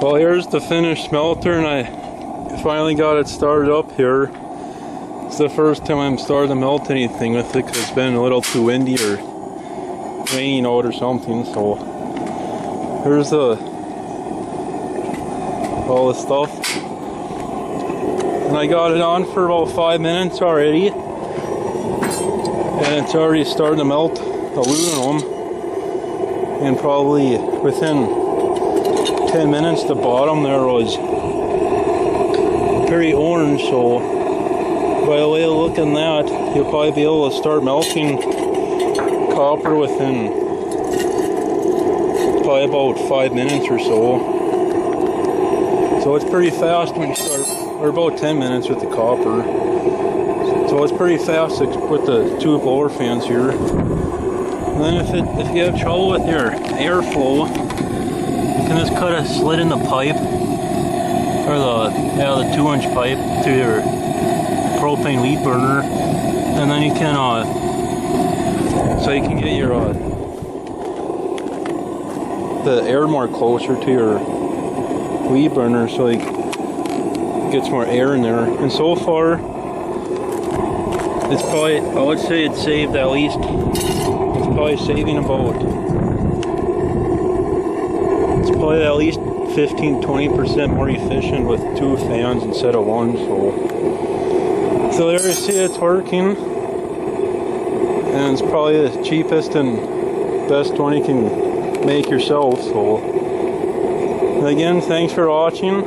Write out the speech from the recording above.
Well, here's the finished smelter, and I finally got it started up here. It's the first time I'm starting to melt anything with it because it's been a little too windy or raining out or something. So here's the all the stuff, and I got it on for about five minutes already, and it's already starting to melt aluminum, and probably within 10 minutes the bottom there was very orange so by the way of looking that you'll probably be able to start melting copper within probably about five minutes or so. So it's pretty fast when you start or about 10 minutes with the copper. So it's pretty fast with the two blower fans here. And then if it if you have trouble with your airflow can just cut a slit in the pipe, or the yeah the two inch pipe to your propane weed burner, and then you can uh so you can get your uh the air more closer to your weed burner, so it gets more air in there. And so far, it's probably I would say it saved at least it's probably saving about probably at least 15 20% more efficient with two fans instead of one so so there you see it's working. And it's probably the cheapest and best one you can make yourself so again thanks for watching